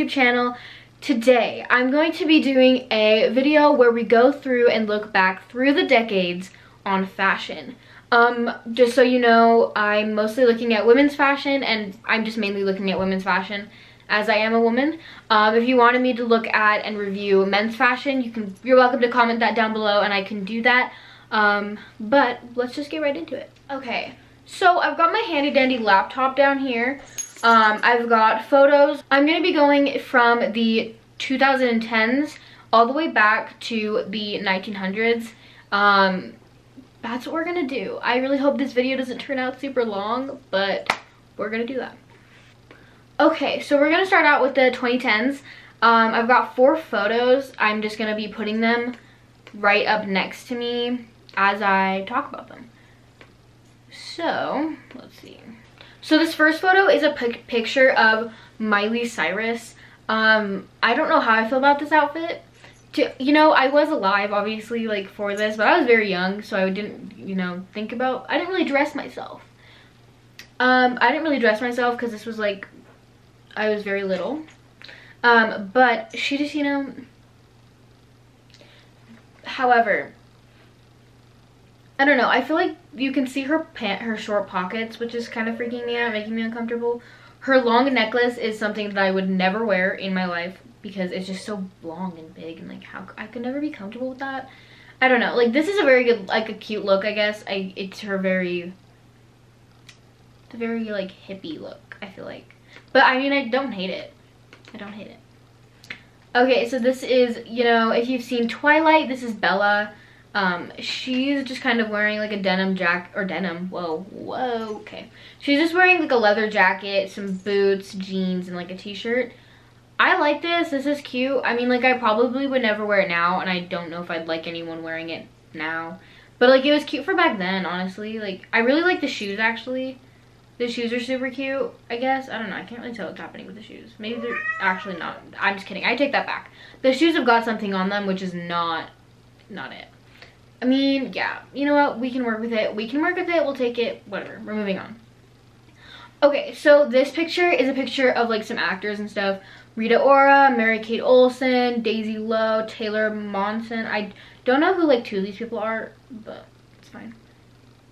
YouTube channel. Today, I'm going to be doing a video where we go through and look back through the decades on fashion. Um, just so you know, I'm mostly looking at women's fashion and I'm just mainly looking at women's fashion as I am a woman. Um, if you wanted me to look at and review men's fashion, you can, you're welcome to comment that down below and I can do that. Um, but let's just get right into it. Okay, so I've got my handy dandy laptop down here. Um, I've got photos. I'm going to be going from the 2010s all the way back to the 1900s. Um, that's what we're going to do. I really hope this video doesn't turn out super long, but we're going to do that. Okay, so we're going to start out with the 2010s. Um, I've got four photos. I'm just going to be putting them right up next to me as I talk about them. So, let's see. So this first photo is a pic picture of Miley Cyrus. Um, I don't know how I feel about this outfit. To, you know, I was alive, obviously, like, for this, but I was very young, so I didn't, you know, think about, I didn't really dress myself. Um, I didn't really dress myself because this was, like, I was very little. Um, but she just, you know, however, I don't know. I feel like you can see her pant, her short pockets, which is kind of freaking me out, making me uncomfortable. Her long necklace is something that I would never wear in my life because it's just so long and big and like how I could never be comfortable with that. I don't know. Like this is a very good, like a cute look, I guess. I it's her very, a very like hippie look. I feel like, but I mean I don't hate it. I don't hate it. Okay, so this is you know if you've seen Twilight, this is Bella. Um, she's just kind of wearing like a denim jacket, or denim, whoa, whoa, okay. She's just wearing like a leather jacket, some boots, jeans, and like a t-shirt. I like this, this is cute. I mean, like I probably would never wear it now, and I don't know if I'd like anyone wearing it now. But like it was cute for back then, honestly. Like I really like the shoes actually. The shoes are super cute, I guess. I don't know, I can't really tell what's happening with the shoes. Maybe they're actually not, I'm just kidding. I take that back. The shoes have got something on them, which is not, not it. I mean, yeah, you know what? We can work with it. We can work with it. We'll take it. Whatever. We're moving on. Okay, so this picture is a picture of like some actors and stuff. Rita Ora, Mary-Kate Olsen, Daisy Lowe, Taylor Momsen. I don't know who like two of these people are, but it's fine.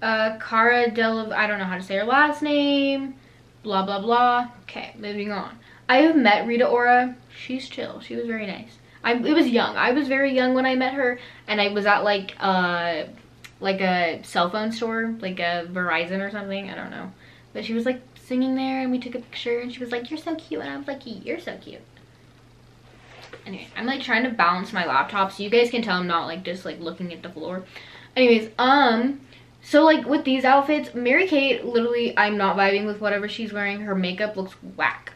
Uh, Cara Del, I don't know how to say her last name. Blah, blah, blah. Okay, moving on. I have met Rita Ora. She's chill. She was very nice. I it was young. I was very young when I met her, and I was at like uh like a cell phone store, like a Verizon or something. I don't know, but she was like singing there, and we took a picture, and she was like, "You're so cute," and I was like, "You're so cute." Anyway, I'm like trying to balance my laptop so you guys can tell I'm not like just like looking at the floor. Anyways, um, so like with these outfits, Mary-Kate, literally, I'm not vibing with whatever she's wearing. Her makeup looks whack.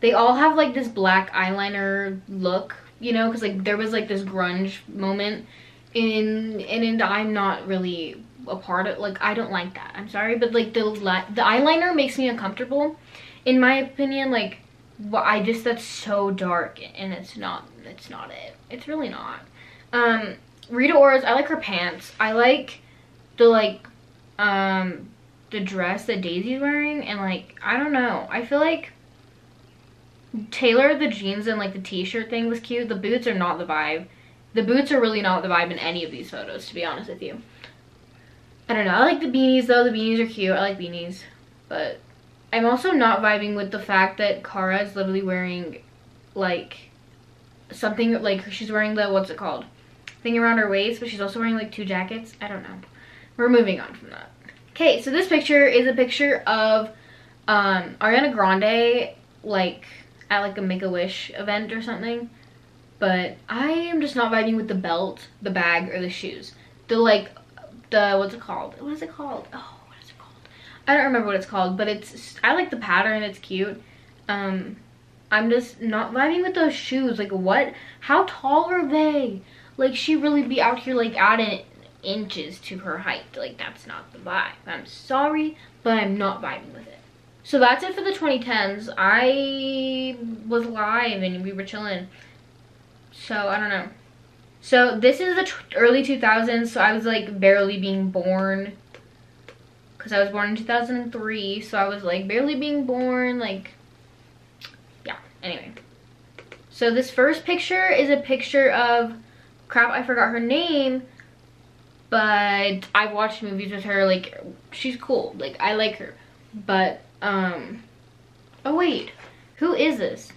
They all have like this black eyeliner look you know because like there was like this grunge moment in and, and i'm not really a part of like i don't like that i'm sorry but like the the eyeliner makes me uncomfortable. In my opinion like i just that's so dark and it's not it's not it. It's really not. Um rita ora's i like her pants. I like the like um the dress that daisy's wearing and like i don't know. I feel like Taylor, the jeans and like the t-shirt thing was cute. The boots are not the vibe. The boots are really not the vibe in any of these photos, to be honest with you. I don't know. I like the beanies though. The beanies are cute. I like beanies. But I'm also not vibing with the fact that Cara is literally wearing like something like she's wearing the, what's it called? Thing around her waist, but she's also wearing like two jackets. I don't know. We're moving on from that. Okay, so this picture is a picture of um, Ariana Grande like at like a Make-A-Wish event or something. But I am just not vibing with the belt, the bag, or the shoes. The like, the, what's it called? What is it called? Oh, what is it called? I don't remember what it's called, but it's, I like the pattern, it's cute. Um, I'm just not vibing with those shoes. Like what? How tall are they? Like she really be out here like adding inches to her height. Like that's not the vibe. I'm sorry, but I'm not vibing with it. So that's it for the 2010s. I was live and we were chilling. So I don't know. So this is the early 2000s. So I was like barely being born. Because I was born in 2003. So I was like barely being born. Like, yeah. Anyway. So this first picture is a picture of, crap, I forgot her name, but I've watched movies with her, like, she's cool, like, I like her, but, um, oh wait, who is this?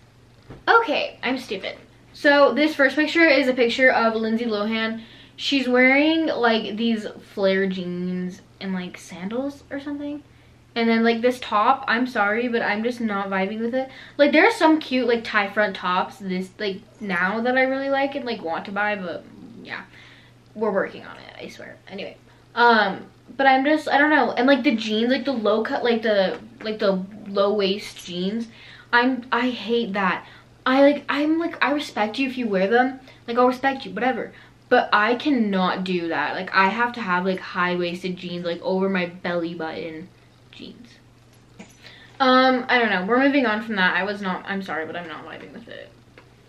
Okay, I'm stupid. So this first picture is a picture of Lindsay Lohan. She's wearing, like, these flare jeans and, like, sandals or something. And then like this top, I'm sorry, but I'm just not vibing with it. Like there are some cute like tie front tops this like now that I really like and like want to buy, but yeah, we're working on it, I swear. Anyway, um, but I'm just, I don't know. And like the jeans, like the low cut, like the, like the low waist jeans, I'm, I hate that. I like, I'm like, I respect you if you wear them. Like I'll respect you, whatever. But I cannot do that. Like I have to have like high waisted jeans like over my belly button jeans. Um, I don't know. We're moving on from that. I was not, I'm sorry, but I'm not vibing with it.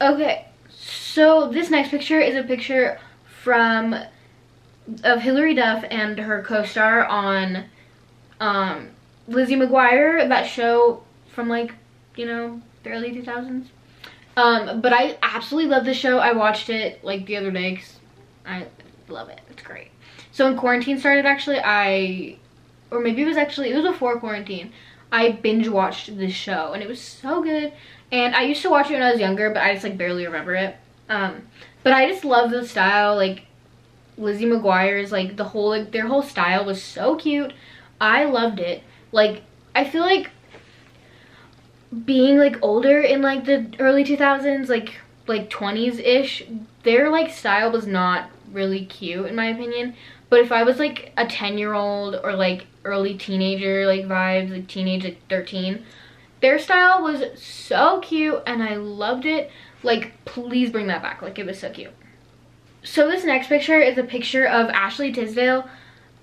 Okay, so this next picture is a picture from, of Hilary Duff and her co-star on, um, Lizzie McGuire, that show from like, you know, the early 2000s. Um, but I absolutely love the show. I watched it like the other day I love it. It's great. So when quarantine started, actually, I or maybe it was actually, it was before quarantine. I binge watched this show and it was so good. And I used to watch it when I was younger, but I just like barely remember it. Um, but I just love the style, like Lizzie McGuire's, like the whole, like their whole style was so cute. I loved it. Like, I feel like being like older in like the early 2000s, like like 20s-ish, their like style was not really cute in my opinion. But if I was like a 10 year old or like early teenager like vibes, like teenage like 13, their style was so cute and I loved it. Like please bring that back. Like it was so cute. So this next picture is a picture of Ashley Tisdale.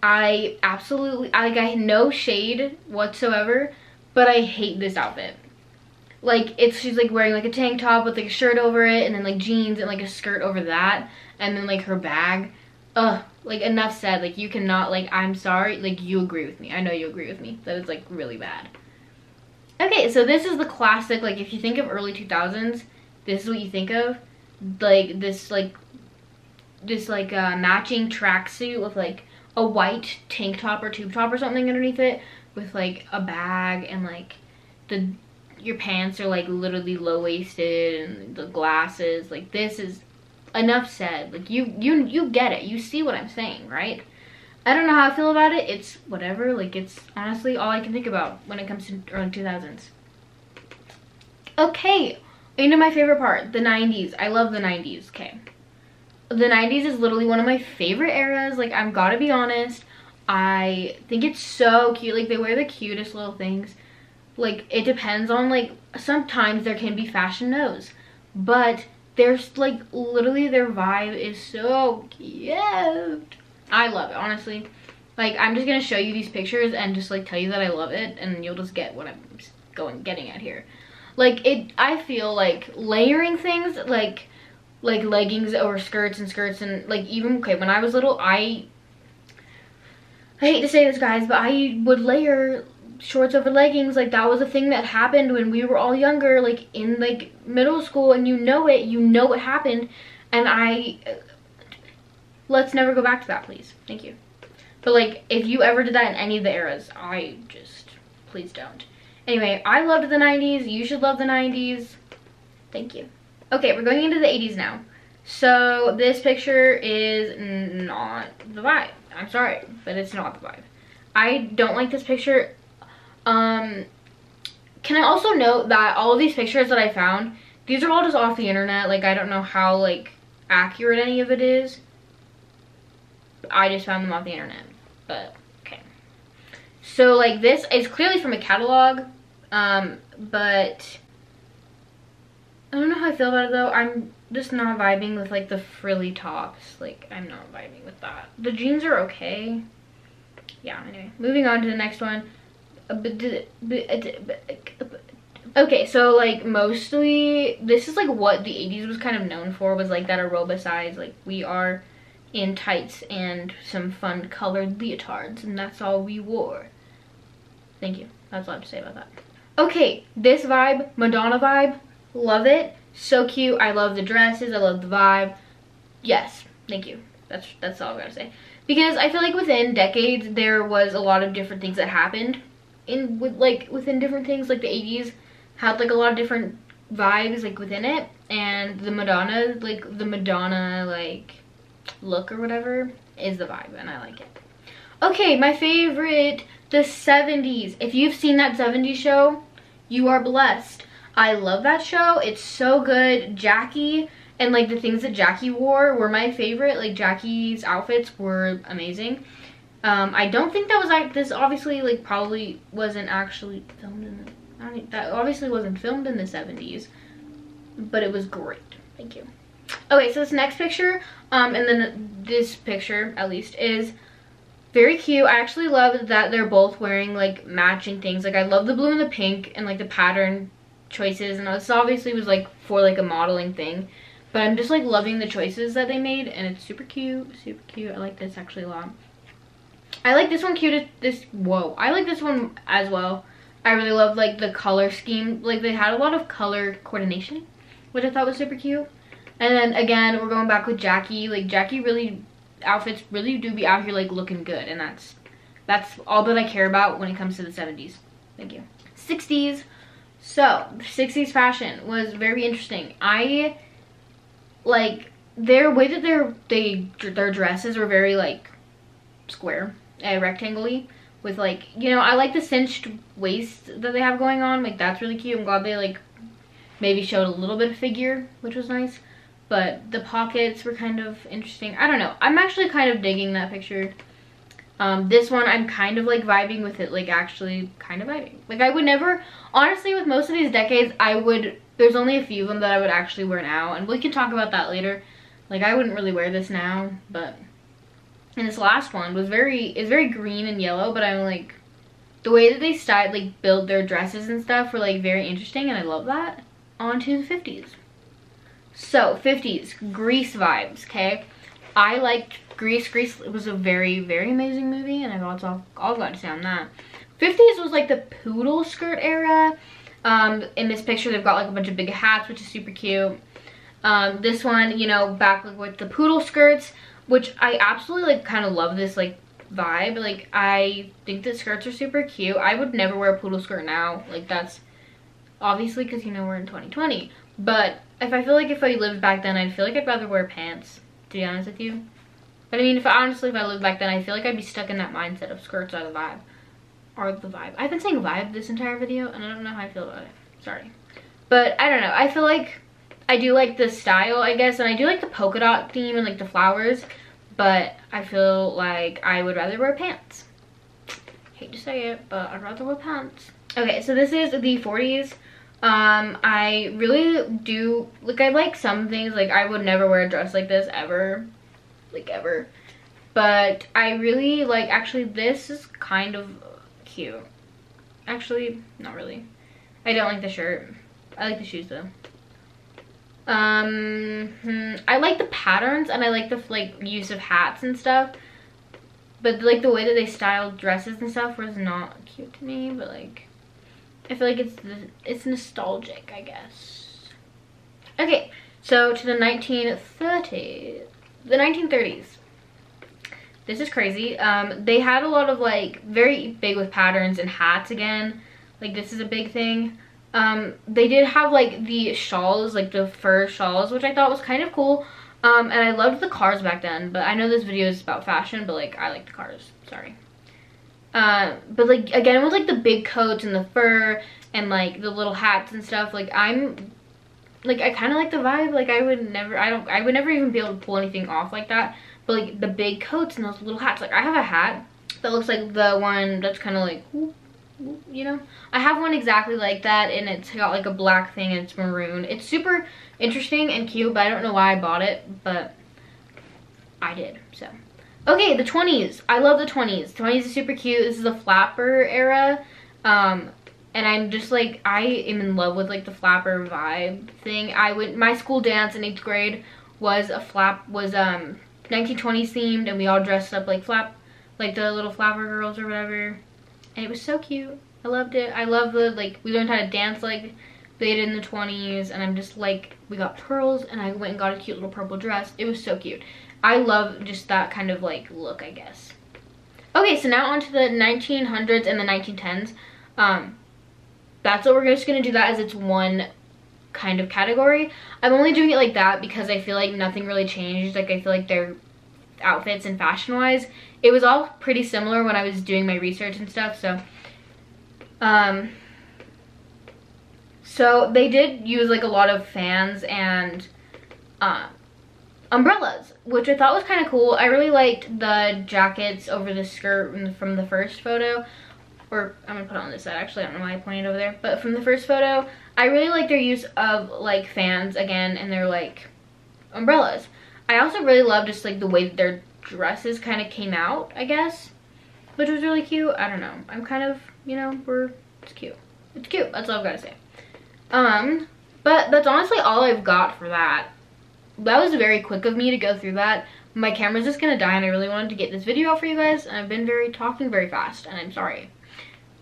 I absolutely, like I no shade whatsoever, but I hate this outfit. Like it's, she's like wearing like a tank top with like a shirt over it and then like jeans and like a skirt over that and then like her bag. Ugh, like enough said like you cannot like i'm sorry like you agree with me i know you agree with me that it's like really bad okay so this is the classic like if you think of early 2000s this is what you think of like this like this like uh, matching tracksuit with like a white tank top or tube top or something underneath it with like a bag and like the your pants are like literally low-waisted and the glasses like this is enough said. Like you you you get it. You see what I'm saying, right? I don't know how I feel about it. It's whatever. Like it's honestly all I can think about when it comes to early 2000s. Okay, into my favorite part, the 90s. I love the 90s. Okay. The 90s is literally one of my favorite eras. Like I'm gotta be honest. I think it's so cute. Like they wear the cutest little things. Like it depends on like sometimes there can be fashion knows. But there's like literally their vibe is so cute. I love it, honestly. Like I'm just gonna show you these pictures and just like tell you that I love it and you'll just get what I'm going getting at here. Like it I feel like layering things like like leggings over skirts and skirts and like even okay when I was little I I hate to say this guys but I would layer shorts over leggings. Like that was a thing that happened when we were all younger like in like middle school and you know it you know what happened and i uh, let's never go back to that please. Thank you. But like if you ever did that in any of the eras i just please don't. Anyway i loved the 90s you should love the 90s thank you okay we're going into the 80s now so this picture is not the vibe i'm sorry but it's not the vibe I don't like this picture um, can I also note that all of these pictures that I found, these are all just off the internet. Like, I don't know how, like, accurate any of it is. I just found them off the internet. But, okay. So, like, this is clearly from a catalog. Um, but... I don't know how I feel about it, though. I'm just not vibing with, like, the frilly tops. Like, I'm not vibing with that. The jeans are okay. Yeah, anyway. Moving on to the next one okay so like mostly this is like what the 80s was kind of known for was like that aerobicized like we are in tights and some fun colored leotards and that's all we wore thank you that's all i have to say about that okay this vibe madonna vibe love it So cute. I love the dresses. I love the vibe. Yes, thank you. That's that's all I'm gonna say. Because I feel like within decades there was a lot of different things that happened in with like within different things. Like the 80s had like a lot of different vibes like within it, and the Madonna like the Madonna like look or whatever is the vibe, and I like it. Okay, my favorite, the 70s. If you've seen that 70s show, you are blessed. I love that show. It's so good. Jackie and like the things that Jackie wore were my favorite. Like Jackie's outfits were amazing. Um, I don't think that was like this obviously like probably wasn't actually filmed in the I don't that obviously wasn't filmed in the 70s, but it was great. Thank you. Okay, so this next picture, um, and then this picture at least is very cute. I actually love that they're both wearing like matching things. Like I love the blue and the pink and like the pattern choices, and this obviously was like for like a modeling thing. But I'm just like loving the choices that they made, and it's super cute, super cute. I like this actually a lot. I like this one cute. This whoa, I like this one as well. I really love like the color scheme. Like they had a lot of color coordination, which I thought was super cute. And then again, we're going back with Jackie. Like Jackie really, outfits really do be out here like looking good. And that's, that's all that I care about when it comes to the 70s. Thank you. 60s. So 60s fashion was very interesting. I like their way that their they their dresses were very like square, and rectangle with like, you know, I like the cinched waist that they have going on. Like, that's really cute. I'm glad they, like, maybe showed a little bit of figure, which was nice. But the pockets were kind of interesting. I don't know. I'm actually kind of digging that picture. Um, this one, I'm kind of, like, vibing with it. Like, actually kind of vibing. Like, I would never... Honestly, with most of these decades, I would... There's only a few of them that I would actually wear now. And we can talk about that later. Like, I wouldn't really wear this now, but and this last one was very is very green and yellow but i'm like the way that they styled like build their dresses and stuff were like very interesting and i love that on to the 50s so 50s grease vibes okay i liked grease grease was a very very amazing movie and i've also all got to say on that 50s was like the poodle skirt era um in this picture they've got like a bunch of big hats which is super cute um this one you know back with the poodle skirts which I absolutely like kind of love this like vibe. Like I think the skirts are super cute. I would never wear a poodle skirt now. Like that's obviously because you know we're in 2020. But if I feel like if I lived back then, I'd feel like I'd rather wear pants, to be honest with you. But I mean, if I, honestly, if I lived back then, I feel like I'd be stuck in that mindset of skirts are the vibe. Are the vibe. I've been saying vibe this entire video, and I don't know how I feel about it. Sorry. But I don't know. I feel like I do like the style, I guess, and I do like the polka dot theme and like the flowers, but I feel like I would rather wear pants. Hate to say it, but I'd rather wear pants. Okay, so this is the 40s. Um, I really do, like I like some things, like I would never wear a dress like this ever, like ever. But I really like, actually this is kind of cute. Actually, not really. I don't like the shirt. I like the shoes though. Um, hmm, I like the patterns and I like the like use of hats and stuff. But like the way that they styled dresses and stuff was not cute to me. But like, I feel like it's the, it's nostalgic, I guess. Okay, so to the 1930s, the 1930s. This is crazy. Um, they had a lot of like very big with patterns and hats again. Like this is a big thing. Um, they did have like the shawls, like the fur shawls, which I thought was kind of cool. Um, and I loved the cars back then, but I know this video is about fashion, but like I like the cars, sorry. Uh, but like again, with like the big coats and the fur and like the little hats and stuff, like I'm like I kind of like the vibe. Like I would never, I don't, I would never even be able to pull anything off like that. But like the big coats and those little hats, like I have a hat that looks like the one that's kind of like you know? I have one exactly like that and it's got like a black thing and it's maroon. It's super interesting and cute but i don't know why i bought it but i did so. Okay the 20s i love the 20s 20s is super cute. This is the flapper era. Um and i'm just like i am in love with like the flapper vibe thing i went my school dance in eighth grade was a flap was um 1920s themed and we all dressed up like flap like the little flapper girls or whatever and it was so cute. I loved it. I love the, like, we learned how to dance like they did in the 20s and I'm just like, we got pearls and I went and got a cute little purple dress. It was so cute. I love just that kind of like look, I guess. Okay, so now on to the 1900s and the 1910s. Um, that's what we're just to do that as its one kind of category. I'm only doing it like that because I feel like nothing really changed. Like I feel like their outfits and fashion wise, it was all pretty similar when I was doing my research and stuff. So, um, so they did use like a lot of fans and uh, umbrellas, which I thought was kind of cool. I really liked the jackets over the skirt from the first photo. Or I'm gonna put it on this side actually, I don't know why I pointed over there. But from the first photo, I really like their use of like fans again and their like umbrellas. I also really love just like the way their dresses kind of came out, I guess. Which was really cute. I don't know. I'm kind of, you know, we're, it's cute. It's cute. That's all I've got to say. Um, but that's honestly all I've got for that. That was very quick of me to go through that. My camera's just gonna die and I really wanted to get this video out for you guys. And I've been very talking very fast and I'm sorry.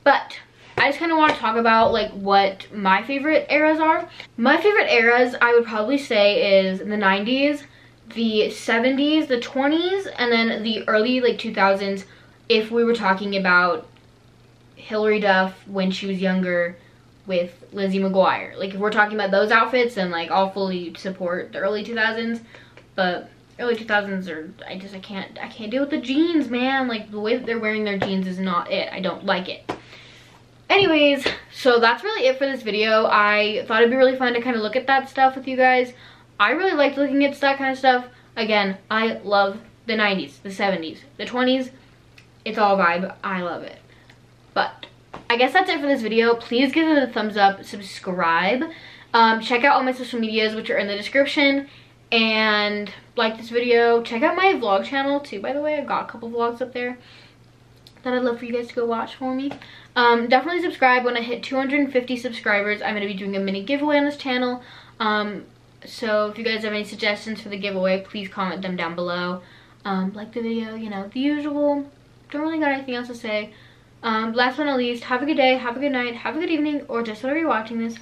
But I just kind of want to talk about like what my favorite eras are. My favorite eras I would probably say is the 90s, the 70s, the 20s, and then the early like 2000s if we were talking about Hilary Duff when she was younger with Lizzie McGuire. Like if we're talking about those outfits, then like I'll fully support the early 2000s. But early 2000s are, I just, I can't, I can't deal with the jeans, man. Like the way that they're wearing their jeans is not it. I don't like it. Anyways, so that's really it for this video. I thought it'd be really fun to kind of look at that stuff with you guys. I really liked looking at that kind of stuff. Again, I love the 90s, the 70s, the 20s. It's all vibe. I love it. But I guess that's it for this video. Please give it a thumbs up, subscribe. Um, check out all my social medias, which are in the description. And like this video. Check out my vlog channel too, by the way. I've got a couple vlogs up there that I'd love for you guys to go watch for me. Um, definitely subscribe. When I hit 250 subscribers, I'm going to be doing a mini giveaway on this channel. Um, so if you guys have any suggestions for the giveaway, please comment them down below. Um, like the video, you know, the usual. Don't really got anything else to say. Um, last but not least, have a good day, have a good night, have a good evening, or just whenever you're watching this.